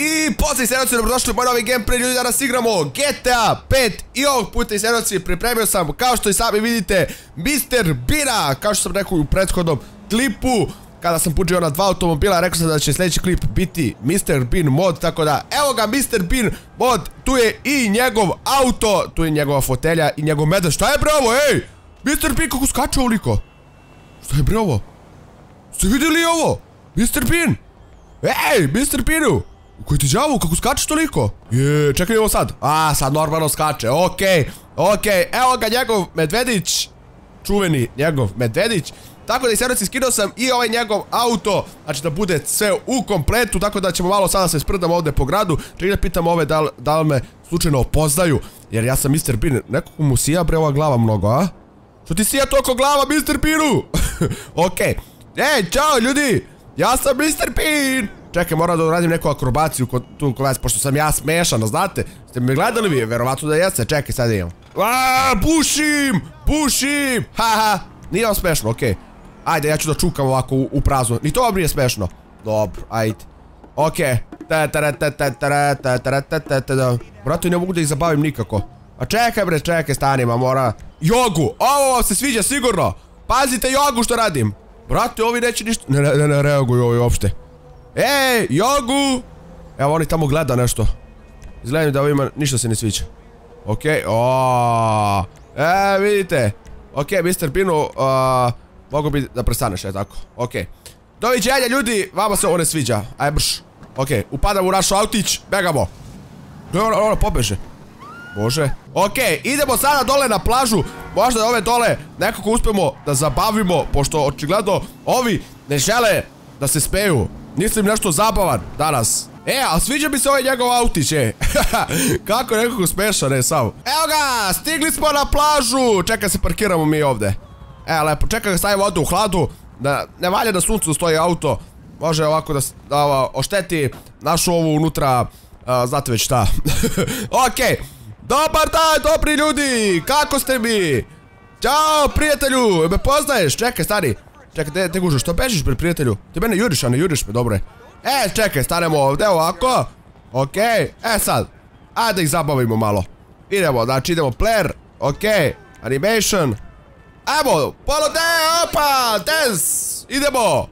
I pozdrav Senoci, dobrodošli u moj novi gameplay, ljudi danas igramo GTA 5 i ovog puta Senoci pripremio sam, kao što i sami vidite, Mr. Bina, kao što sam rekao u prethodnom klipu, kada sam puđio na dva automobila, rekao sam da će sljedeći klip biti Mr. Bean mod, tako da, evo ga Mr. Bean mod, tu je i njegov auto, tu je njegova fotelja i njegov medal, šta je bre ovo, ej? Mr. Bean kako skače ovoliko? Šta je bre ovo? Ste vidjeli ovo? Mr. Bean? Ej, Mr. Beanu! Koji ti džavu, kako skačeš toliko? Je, čekaj ovo sad. A, sad normalno skače, okej, okej, evo ga njegov medvedić. Čuveni njegov medvedić. Tako da i seriously skinuo sam i ovaj njegov auto, znači da bude sve u kompletu, tako da ćemo malo sada se sprdamo ovdje po gradu. Čekaj da pitam ove da, li me slučajno opoznaju, jer ja sam Mr. Bean, nekako mu sija bre ova glava mnogo, a? Što ti sija toliko glava, Mr. Beanu? Okej. Ej, čao ljudi! Ja sam Mr. Bean! Čekaj, moram da uradim neku akrobaciju kod, tu kod vas, pošto sam ja smešan, znate? Ste me gledali vi? Verovatno da jeste. Čekaj, sad imam. Aaaa, pušim! Pušim! Haha! Nije vam smešno, okej. Ajde, ja ću da čukam ovako u, prazno. Ni to vam nije smešno. Dobro, ajde. Okej. Brate, ne mogu da ih zabavim nikako. A čekaj bre, čekaj, stanima, mora... Jogu! Ovo vam se sviđa sigurno! Pazite jogu što radim! Brate, ovi neće ništa... Ne, ne, ne reaguju ovi uopšte. Ej, jogu! Evo, oni tamo gleda nešto. Izgledam da ovima ništa se ne sviđa. Okej, ooo. E, vidite. Okej, Mr. Pinu, mogu bi da prestaneš, je tako. Okej. Doviđenja, ljudi, vama se ovo ne sviđa. Aj, brš. Okej, upadam u naš autić, begamo. Dobro, ono, pobeže. Bože. Okej, idemo sada dole na plažu. Možda ove dole nekako uspemo da zabavimo, pošto očigledno ovi ne žele da se speju. Nisam nešto zabavan danas. E, a sviđa mi se ovaj njegov autić, e. Kako nekako smešan, e, sam. Evo ga, stigli smo na plažu. Čekaj se parkiramo mi ovdje. E, lepo, čekaj stavimo ovdje u hladu. Da, ne valja da suncu stoji auto. Može ovako da, ošteti našu ovu unutra, znate već šta. Okej. Dobar dan, dobri ljudi! Kako ste mi? Ćao, prijatelju! Me poznaješ? Čekaj, stani. Čekaj, te, te što bežiš pred prijatelju? Ti mene juriš, a ne juriš me, dobro je. E, čekaj, stanemo ovdje ovako. Okej, e sad. Ajde da ih zabavimo malo. Idemo, znači idemo player. Okej, animation. Evo, polo de, opa, dance. Idemo.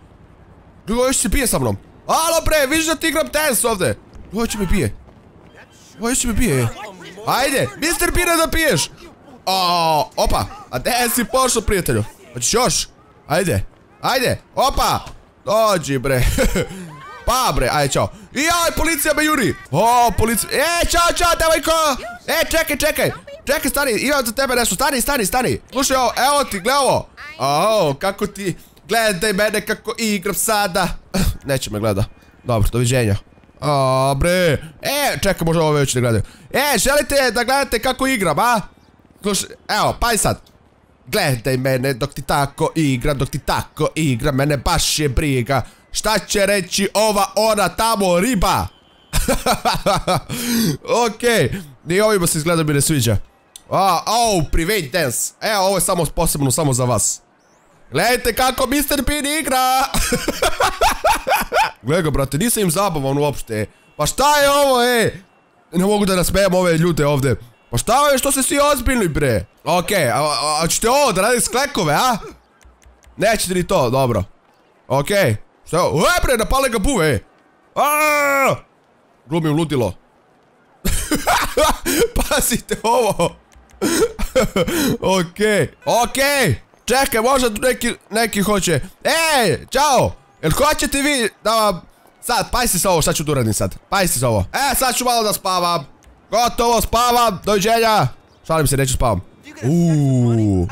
Drugo, još se pije sa mnom. Alo bre, vidiš da ti igram dance ovdje. Ovo će mi pije. Ovo će mi pije. Ajde, Mr. Pina da piješ. O, opa, a gdje si pošao prijatelju? Hoćeš još? Ajde, ajde, opa. Dođi bre. Pa bre, ajde čao. I policija me juri. O, policija. E, čao, čao, devojko. E, čekaj, čekaj. Čekaj, stani, imam za tebe nešto. Stani, stani, stani. Slušaj ovo, evo ti, gledaj ovo. O, kako ti... Gledaj mene kako igram sada. Neće me gleda. Dobro, doviđenja. A, bre. E, čekaj, možda ovo već ne gledaju. E, želite da gledate kako igram, a? Slušaj, evo, pa sad. Gledaj mene dok ti tako igra, dok ti tako igra, mene baš je briga. Šta će reći ova, ona, tamo, riba? Okej, ni ovima se izgleda mi ne sviđa. A, au, private dance. Evo, ovo je samo posebno, samo za vas. Gledajte kako Mr. Bean igra! Gledaj ga, brate, nisam im zabavan uopšte. Pa šta je ovo, e? Ne mogu da nasmejem ove ljude ovdje. Pa šta je, što se svi ozbiljni, bre? Okej, a, ćete ovo da radim sklekove, a? Nećete ni to, dobro. Okej. Šta je ovo? E, bre, napale ga buve, e. Aaaa! Glumim ludilo. Pazite ovo. Okej, okej. Čekaj, možda neki, neki hoće. Ej, čao! Jel hoćete vi da vam... Sad, pajsi se ovo, šta ću da uradim sad? Pajsi se ovo. E, sad ću malo da spavam. Gotovo, spavam, doviđenja. Šalim se, neću spavam. Uuuu.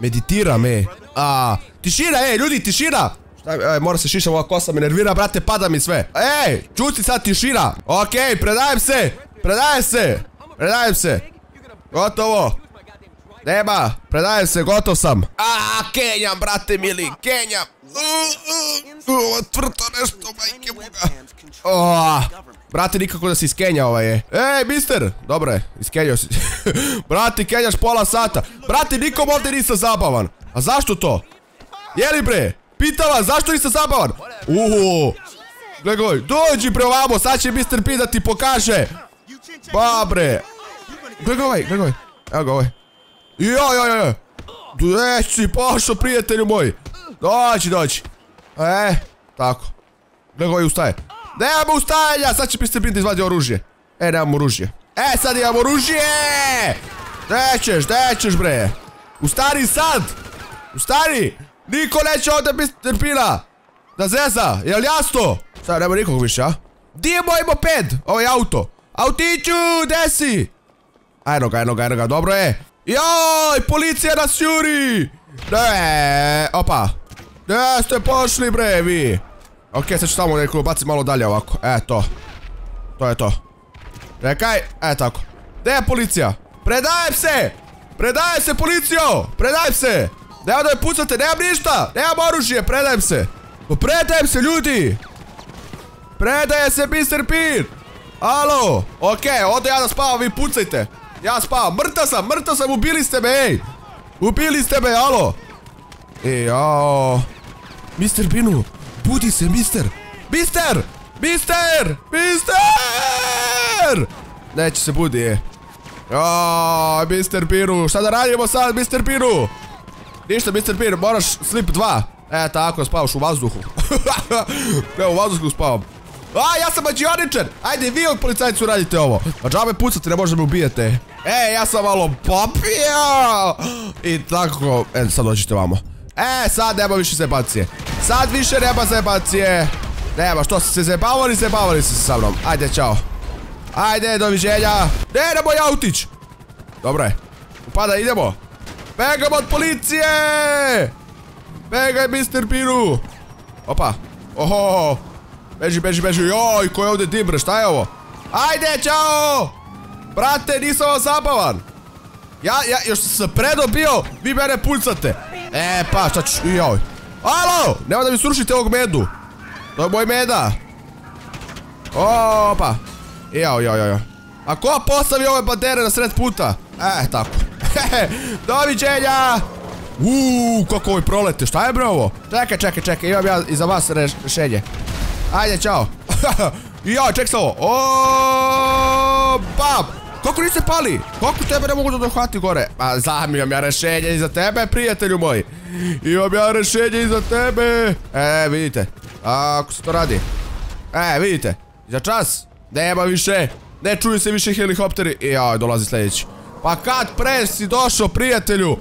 Meditiram, e. A, tišina, ej, ljudi, tišina. Šta, ej, mora se šišam, ova kosa me nervira, brate, pada mi sve. Ej, čuci sad tišina. Okej, predajem se. Predajem se. Predajem se. Gotovo. Nema, predajem se, gotov sam. A, kenjam, brate mili, kenjam. Ovo tvrto nešto, majke muga. Brate, nikako da si iskenja ovaj je. Ej, mister! Dobro je, iskenjao si. brate, kenjaš pola sata. Brate, nikom ovdje nisam zabavan. A zašto to? Jeli bre? Pitam vas, zašto nisam zabavan? Uuu. Gledaj dođi bre ovamo, sad će Mr. P da ti pokaže. Pa bre. Gledaj ovaj, gledaj ovaj. Evo ga ovaj. Jo, jo, jo. Gdje pošao, prijatelju moj? Dođi, dođi. E, tako. Gledaj ovaj ustaje. Nemamo ustajanja, sad će Mr. Da izvadi oružje. E, nemamo oružje. E, sad imamo oružje! Gdje ćeš, gdje ćeš bre? Ustani sad! Ustani! Niko neće ovdje Mr. Pina! Da zeza, jel jasno? Sad nema nikog više, a? Di je moj moped? Ovo je auto. Autiću, gdje si? Ajno ga, ajno ga, ajno ga, dobro je. Joj, policija nas juri! Ne, opa. Gdje ste pošli bre, vi? Okej, sad ću samo neko baciti malo dalje ovako. E, to. To je to. Čekaj, e tako. Gdje je policija? Predajem se! Predajem se policijo! Predajem se! Nema da me pucate, nemam ništa! Nemam oružje, predajem se! Predajem se, ljudi! Predaje se, Mr. Pin! Alo! Okej, ode ja da spavam, vi pucajte! Ja spavam, mrtav sam, mrtav sam, ubili ste me, ej! Ubili ste me, alo! E, jao... Mr. Pinu, budi se, mister! Mister! Mister! Mister! Neće se budi, je. Jao, Mr. Pinu, šta da radimo sad, Mr. Pinu? Ništa, Mr. Pinu, moraš slip 2. E, tako, spavaš u vazduhu. Evo, u vazduhu spavam. A, ja sam mađioničar! Ajde, vi od policajcu radite ovo. A džabe pucate, ne možete me ubijete. E, ja sam malo popio! I tako, e, sad dođite vamo. E, sad nema više zebacije. Sad više nema zebacije. Nema, što ste se zebavali, zebavali ste se sa mnom. Ajde, čao. Ajde, doviđenja. Ne, na moj autić. Dobro je. Upada, idemo. Begam od policije! Begaj, Mr. Piru! Opa. Oho. Beži, beži, beži. Joj, ko je ovdje dimbre, šta je ovo? Ajde, čao! Brate, nisam vam zabavan. Ja, ja, još sam se predobio, vi mene pucate. E, pa, šta ću, joj. Alo, nema da mi srušite ovog medu. To je moj meda. Opa. Jao, jao, jao. A ko postavi ove bandere na sred puta? E, tako. Doviđenja! Uuu, kako ovi prolete, šta je bre ovo? Čekaj, čekaj, čekaj, imam ja i za vas rešenje. Ajde, čao. Ja, ček se ovo. O, bab! Kako niste pali? Kako tebe ne mogu da dohvati gore? Pa znam, imam ja rešenje i za tebe, prijatelju moj. Imam ja rešenje i za tebe. E, vidite. Ako se to radi. E, vidite. Za čas. Nema više. Ne čuju se više helikopteri. I joj, dolazi sljedeći. Pa kad pre si došao, prijatelju?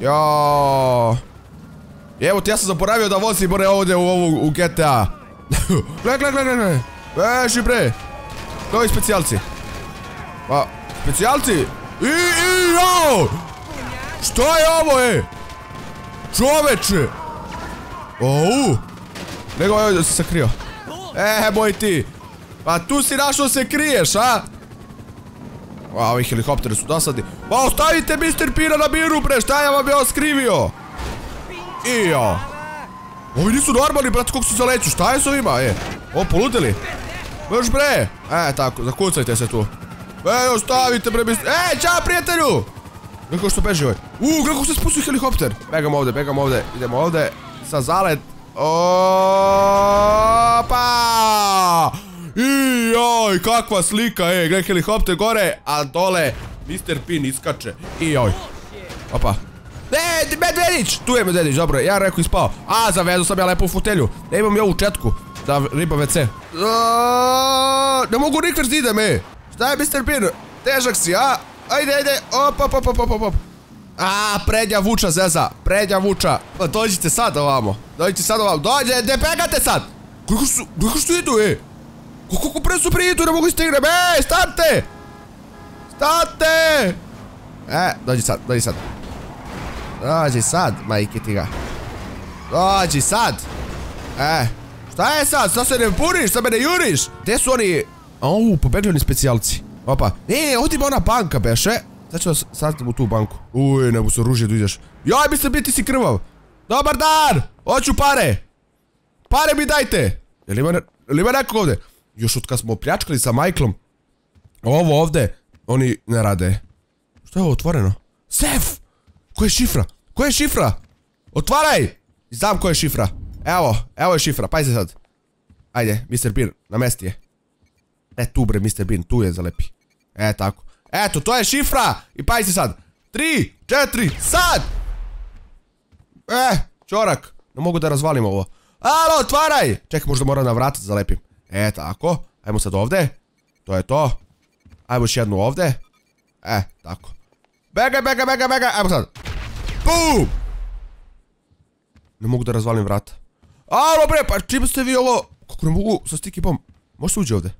Jao. Evo ti, ja sam zaboravio da vozim bre ovdje u ovu u GTA. gle, gle, gle, gle. Beži bre. Koji specijalci? Pa, specijalci? I, i, jao. Što je ovo, e? Čoveče. Ou. Nego ovdje se sakrio. E, boj ti. Pa tu si našao se kriješ, a? A, ovi helikopteri su dosadni. Pa ostavite Mr. Pina na miru, bre, šta ja vam je oskrivio? Ijo. Ovi nisu normalni, brate, kako su zaleću, šta je s ovima, e? O, poludili. Vrš, bre. E, tako, zakucajte se tu. E, ostavite, bre, Mr. E, čao, prijatelju! Kako što beži ovaj. Uuu, kako se spustio helikopter. Begam ovdje, begam ovdje. Idemo ovdje. Sa zalet. Opa! I kakva slika, ej, gledaj helikopter gore, a dole Mr. Pin iskače. I. Opa. Ne, Medvedić! Tu je Medvedić, dobro, ja rekao ispao. A, zavezu sam ja lepo u fotelju. Ne imam ja ovu četku. Da riba WC. Ne mogu nikver zidem, ej. Šta je Mr. Pin? Težak si, a? Ajde, ajde. Op, op, op, op, op, op. A, prednja vuča, Zeza. Prednja vuča. Pa dođite sad ovamo. Dođite sad ovamo. Dođe, ne pegate sad. Kako su, kako su idu, ej? Kako pre su prijetu, ne mogu stignem, ej, stante! Stante! E, dođi sad, dođi sad. Dođi sad, majke ti ga. Dođi sad. E, šta je sad, šta se ne puniš, šta me ne juriš? Gdje su oni? Au, pobegli oni specijalci. Opa, e, ovdje ima ona banka, beše. Sad ću vas u tu banku. Uj, ne mu se oružje da ideš. Joj, mi se biti si krvav. Dobar dan, hoću pare. Pare mi dajte. Jel ima, ovdje? Još od kad smo pljačkali sa Michaelom. Ovo ovdje, oni ne rade. Što je ovo otvoreno? Sef! Koja je šifra? Koja je šifra? Otvaraj! Znam koja je šifra. Evo, evo je šifra, pazite sad. Ajde, Mr. Bean, na mesti je. E, tu bre, Mr. Bean, tu je zalepi. E, tako. Eto, to je šifra! I pajte sad. Tri, četiri, sad! E, čorak. Ne mogu da razvalim ovo. Alo, otvaraj! Čekaj, možda moram na vrat zalepim. E, tako. Ajmo sad ovde. To je to. Ajmo još jednu ovde. E, tako. Begaj, begaj, begaj, begaj. Ajmo sad. Bum! Ne mogu da razvalim vrata. Alo bre, pa čim ste vi ovo... Kako ne mogu sa sticky bomb? Može se uđe ovde?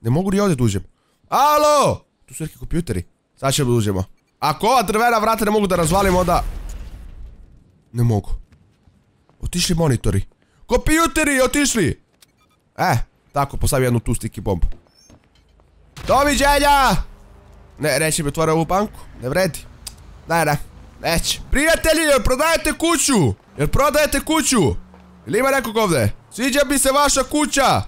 Ne mogu ni ovdje da uđem. Alo! Tu su neki kompjuteri. Sad ćemo da uđemo. Ako ova drvena vrata ne mogu da razvalim, onda... Ne mogu. Otišli monitori. Kompjuteri, otišli! E, tako, postavim jednu tu sticky bomb. Doviđenja! Ne, neće mi otvore ovu banku. Ne vredi. Ne, ne. Neće. Prijatelji, jel prodajete kuću? Jel prodajete kuću? Ili ima nekog ovdje? Sviđa bi se vaša kuća.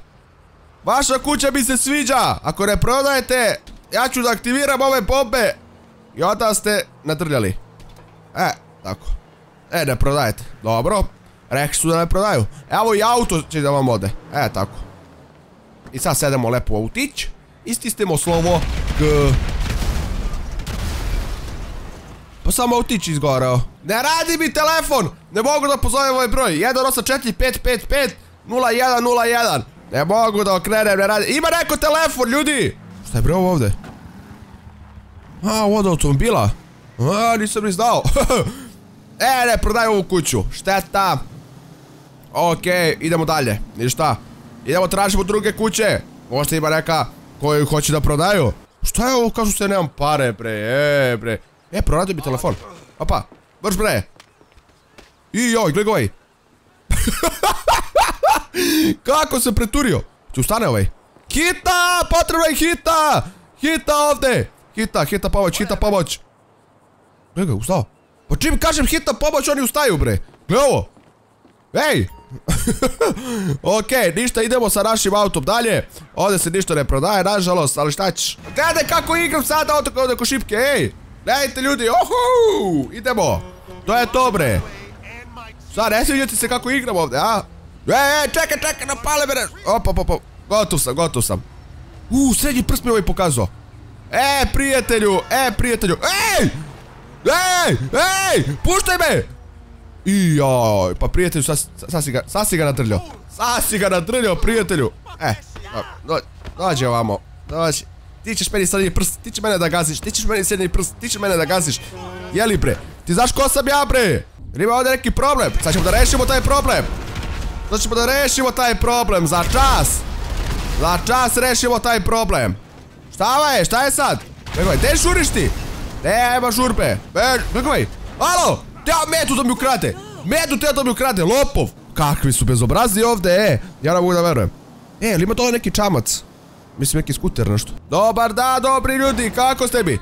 Vaša kuća bi se sviđa. Ako ne prodajete, ja ću da aktiviram ove bombe. I onda ste natrljali. E, tako. E, ne prodajete. Dobro. Rekli su da ne prodaju. Evo i auto će da vam ode. E, tako. I sad sedemo lepo u autić. I slovo G. Pa samo autić izgoreo. Ne radi mi telefon! Ne mogu da pozovem ovaj broj. 18455500101. Ne mogu da okrenem, ne radi. Ima neko telefon, ljudi! Šta je bre ovo ovde? A, ovo od automobila. A, nisam ni znao. e, ne, prodaj ovu kuću. Šteta. Okej, idemo dalje. Ništa. Idemo tražimo druge kuće. Možda ima neka koju hoće da prodaju. Šta je ovo? Kažu se nemam pare, bre. E, bre. E, proradio mi telefon. Opa, vrš bre. I joj, gledaj ovaj. Kako se preturio? Ustane ovaj. Hita! Potrebno je hita! Hita ovde! Hita, hita pomoć, hita pomoć. Gledaj ga, ustao. Pa čim kažem hita pomoć, oni ustaju bre. Gledaj ovo. Ej! Okej, ništa, idemo sa našim autom dalje. Ovdje se ništa ne prodaje, nažalost, ali šta ćeš? Gledaj kako igram sada auto kao neko šipke, ej! Gledajte ljudi, ohu! Idemo! To je to bre! Sad, ne sviđa ti se kako igram ovdje, a? Ej, ej, čekaj, čekaj, napale me Op, op, op, gotov sam, gotov sam. Uuu, srednji prst mi ovaj pokazao. E, prijatelju, e, prijatelju, ej! Ej, ej, puštaj me! I pa prijatelju, sad si ga, sad si ga nadrljao. Sad si ga prijatelju. E, dođe ovamo, dođi. Ti ćeš meni srednji prst, ti ćeš mene da gaziš, ti ćeš meni srednji prst, ti ćeš mene da gaziš. Jeli bre? Ti znaš ko sam ja bre? Ili ima ovdje neki problem? Sad ćemo da rešimo taj problem. Ćemo da rešimo taj problem, za čas. Za čas rešimo taj problem. Šta je, šta je sad? Gledaj, gdje žuriš ti? Nema žurbe. Gledaj, alo, te metu da mi ukrade. Metu te da mi ukrade, lopov. Kakvi su bezobrazi ovdje, e. Ja ne mogu da verujem. E, ili ima to neki čamac? Mislim neki skuter nešto. Dobar da, dobri ljudi, kako ste mi?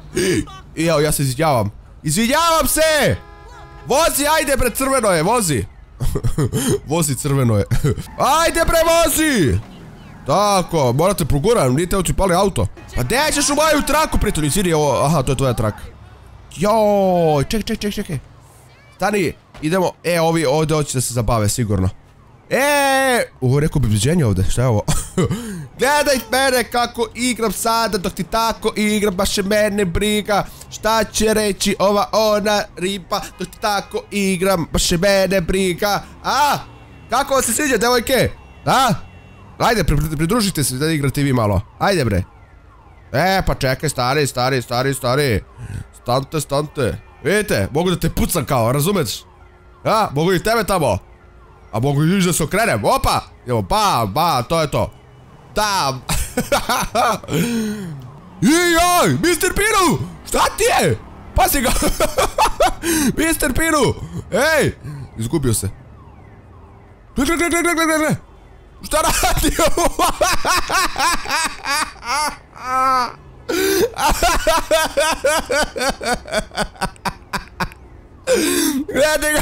I evo, ja se izvinjavam. Izvinjavam se! Vozi, ajde bre, crveno je, vozi. vozi, crveno je. ajde bre, vozi! Tako, morate proguram, nite oči pali auto. Pa gdje ćeš u moju traku, prijatelju, izvini, ovo, aha, to je tvoja traka. Joj, čekaj, čekaj, čekaj. Stani, idemo, e, ovi ovdje hoće da se zabave, sigurno. Eee, ovo rekao bi ovdje, šta je ovo? Gledaj mene kako igram sada dok ti tako igram, baš je mene briga Šta će reći ova ona riba dok ti tako igram, baš je mene briga A? Kako vam se sviđa devojke? Da? Ajde, pridružite se da igrate vi malo. Ajde bre. E, pa čekaj, stari, stari, stari, stari. Stante, stante. Vidite, mogu da te pucam kao, razumeš? Ja, mogu i tebe tamo. A mogu i da se okrenem. Opa! Evo, ba, ba, to je to. Tam! Joj, Mr. Pinu! Šta ti je? Pasi ga! Mr. Pinu! Ej! Izgubio se. Gle, gle, gle, gle, gle, gle! Šta radi? Gledaj ga!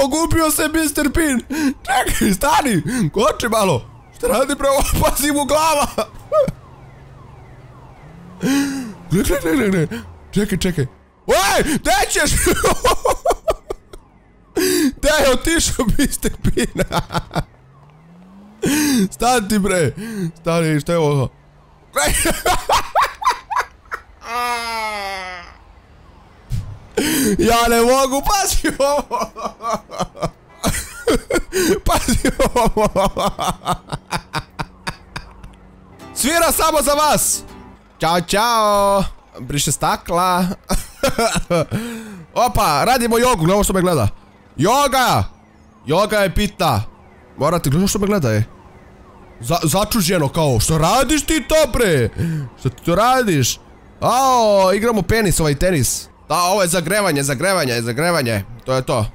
Pogubio se Mr. Pin! Čekaj, stani! Koči malo! Šta radi bre? Pazi mu glava! Gle, gle, gle, gle, Čekaj, čekaj. Oj, gdje ćeš? Gdje je otišao Mr. Pin? Stani bre. Stani, šta je ovo? Ja ne mogu, pazi ovo. Pazi ovo. Svira samo za vas. Ćao, čao. Briše stakla. Opa, radimo jogu, gledamo što me gleda. Joga! Joga je bitna. Morate, gledamo što me gleda je. Za, začuđeno kao, što radiš ti to bre? Što ti to radiš? Ao, igramo penis, ovaj tenis. Da, ovo je zagrevanje, zagrevanje, zagrevanje. To je to.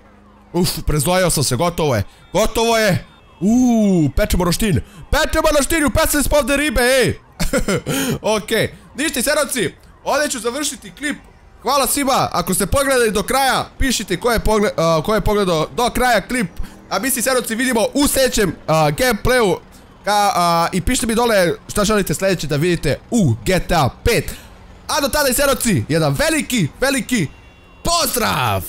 Uf, prezlojao sam se, gotovo je. Gotovo je. Uuu, pečemo roštilj. Pečemo roštilj, smo ovdje ribe, ej. Okej, ništa seroci, ovdje ću završiti klip. Hvala svima, ako ste pogledali do kraja, pišite ko je, pogledao do kraja klip. A mi se seroci vidimo u sljedećem gameplayu. I pišite mi dole šta želite sljedeće da vidite u GTA 5. A do tada i seroci, jedan veliki, veliki pozdrav!